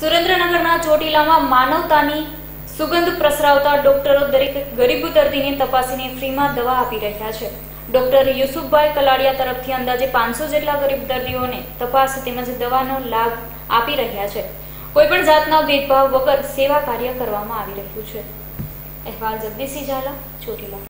સુરેન્દ્રનગરના ચોટીલામાં માનવતાની સુગંધ પ્રસરાવતા ડોક્ટરો દરેક ગરીબ દર્દીને તપાસીને ફ્રીમાં દવા આપી રહ્યા છે. ડોક્ટર યુસુફભાઈ કલાડિયા તરફથી અંદાજે પાંચસો જેટલા ગરીબ દર્દીઓને તપાસ તેમજ દવાનો લાભ આપી રહ્યા છે. કોઈપણ જાતના ભેદભાવ વગર સેવા કાર્ય કરવામાં આવી રહ્યું છે. અહેવાલ જગદીશસિંહ ઝાલા, ચોટીલા.